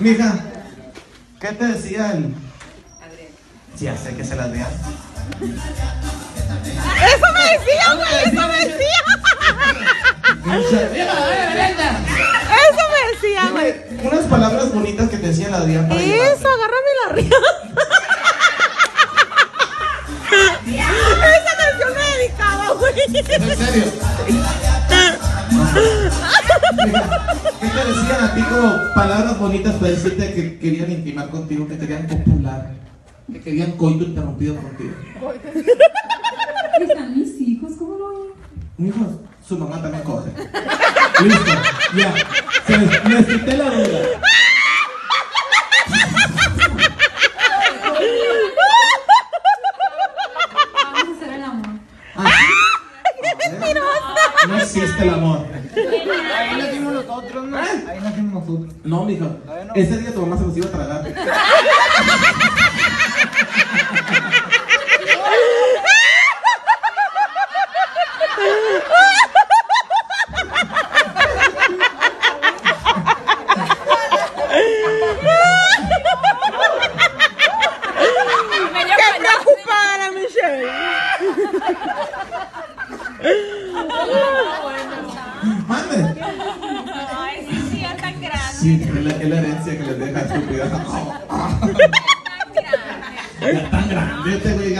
Mija, ¿qué te decía el...? Sí, ya sé que se las diga. Eso me decía, güey, eso me decía. Eso me decía, güey. Unas palabras bonitas que te decía la para Eso, llevarte. agárrame la riata. Esa canción me dedicaba, güey. ¿En serio? ¿Qué te decían a ti como palabras bonitas para decirte que querían intimar contigo, que querían copular, que querían coito interrumpido contigo? Están mis hijos, ¿cómo lo ven? Hijos, su mamá también coge. Listo, ya. Se les, les quité la duda. Vamos a hacer el amor. No existe el amor. Ahí nacimos nosotros, ¿no? Ahí nacimos nosotros. No, no. Ese día tu mamá se los iba a tragar. Qué Sí, es la, es la herencia que les deja estúpida. Ya tan grande este güey.